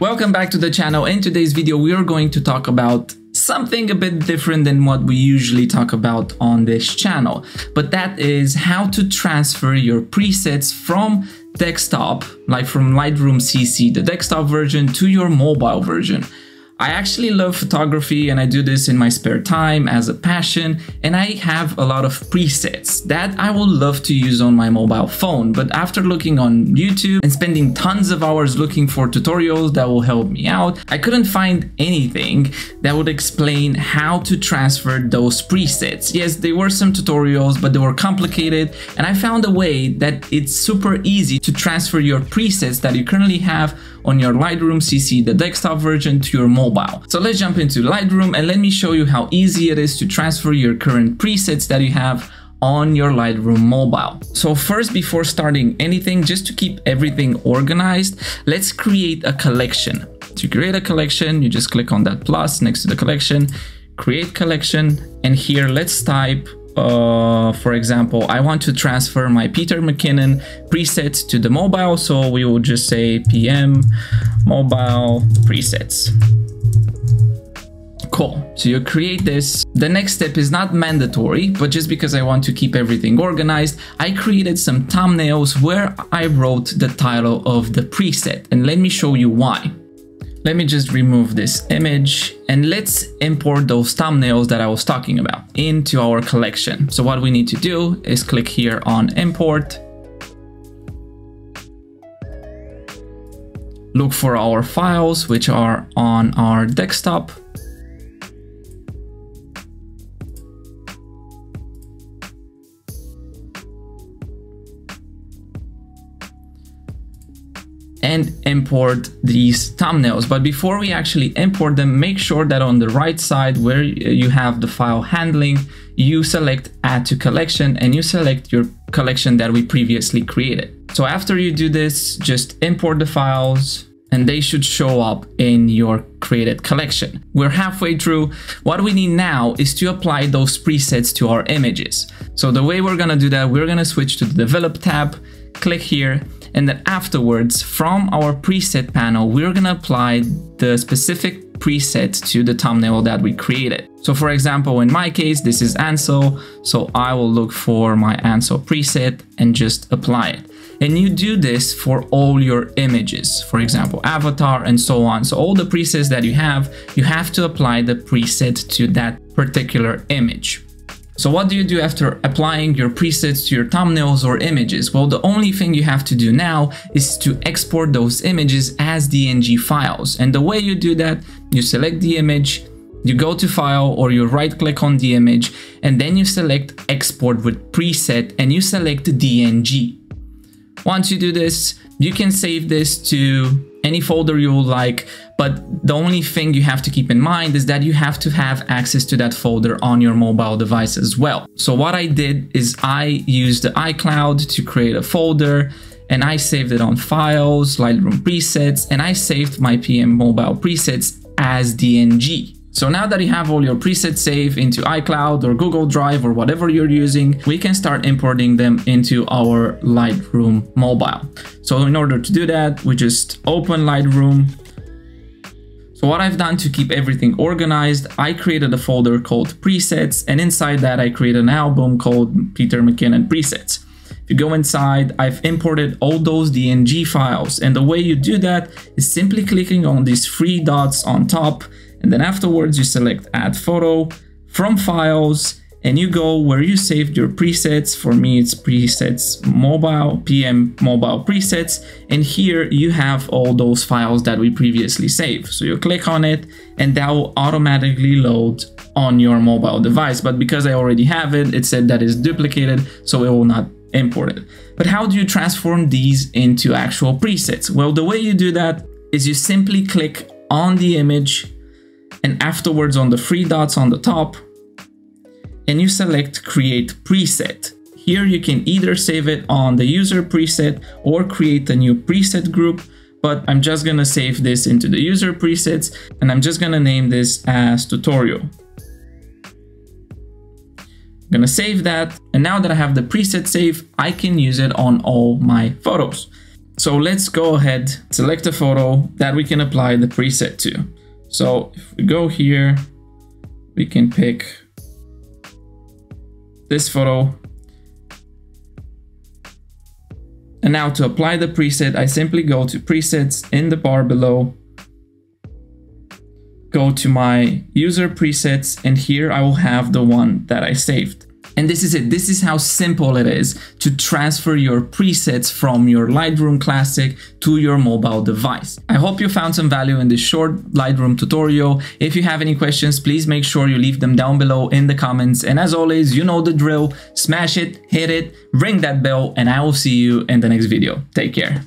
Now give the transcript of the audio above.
Welcome back to the channel. In today's video, we are going to talk about something a bit different than what we usually talk about on this channel. But that is how to transfer your presets from desktop, like from Lightroom CC, the desktop version, to your mobile version. I actually love photography and I do this in my spare time as a passion and I have a lot of presets that I would love to use on my mobile phone but after looking on YouTube and spending tons of hours looking for tutorials that will help me out I couldn't find anything that would explain how to transfer those presets. Yes there were some tutorials but they were complicated and I found a way that it's super easy to transfer your presets that you currently have on your Lightroom CC, the desktop version, to your mobile. So let's jump into Lightroom and let me show you how easy it is to transfer your current presets that you have on your Lightroom mobile. So first, before starting anything, just to keep everything organized, let's create a collection. To create a collection, you just click on that plus next to the collection, create collection, and here let's type uh, for example, I want to transfer my Peter McKinnon presets to the mobile, so we will just say PM mobile presets. Cool. So you create this. The next step is not mandatory, but just because I want to keep everything organized, I created some thumbnails where I wrote the title of the preset. And let me show you why. Let me just remove this image and let's import those thumbnails that I was talking about into our collection. So what we need to do is click here on import. Look for our files, which are on our desktop. And import these thumbnails. But before we actually import them, make sure that on the right side where you have the file handling, you select add to collection and you select your collection that we previously created. So after you do this, just import the files and they should show up in your created collection. We're halfway through. What we need now is to apply those presets to our images. So the way we're gonna do that, we're gonna switch to the develop tab, click here, and then afterwards from our preset panel we're gonna apply the specific preset to the thumbnail that we created. So for example in my case this is Ansel so I will look for my Ansel preset and just apply it. And you do this for all your images, for example, avatar and so on. So all the presets that you have, you have to apply the preset to that particular image. So what do you do after applying your presets to your thumbnails or images? Well, the only thing you have to do now is to export those images as DNG files. And the way you do that, you select the image, you go to file or you right click on the image and then you select export with preset and you select DNG. Once you do this, you can save this to any folder you would like, but the only thing you have to keep in mind is that you have to have access to that folder on your mobile device as well. So what I did is I used the iCloud to create a folder and I saved it on files, Lightroom presets, and I saved my PM mobile presets as DNG. So now that you have all your presets saved into iCloud or Google Drive or whatever you're using, we can start importing them into our Lightroom mobile. So in order to do that, we just open Lightroom. So what I've done to keep everything organized, I created a folder called presets and inside that I created an album called Peter McKinnon presets. If you go inside, I've imported all those DNG files and the way you do that is simply clicking on these three dots on top and then afterwards you select add photo from files and you go where you saved your presets. For me, it's presets mobile, PM mobile presets. And here you have all those files that we previously saved. So you click on it and that will automatically load on your mobile device. But because I already have it, it said that is duplicated, so it will not import it. But how do you transform these into actual presets? Well, the way you do that is you simply click on the image and afterwards on the three dots on the top and you select create preset. Here you can either save it on the user preset or create a new preset group, but I'm just gonna save this into the user presets and I'm just gonna name this as tutorial. I'm gonna save that and now that I have the preset saved, I can use it on all my photos. So let's go ahead, select a photo that we can apply the preset to. So if we go here, we can pick this photo. And now to apply the preset, I simply go to presets in the bar below, go to my user presets, and here I will have the one that I saved. And this is it. This is how simple it is to transfer your presets from your Lightroom Classic to your mobile device. I hope you found some value in this short Lightroom tutorial. If you have any questions, please make sure you leave them down below in the comments. And as always, you know the drill. Smash it, hit it, ring that bell, and I will see you in the next video. Take care.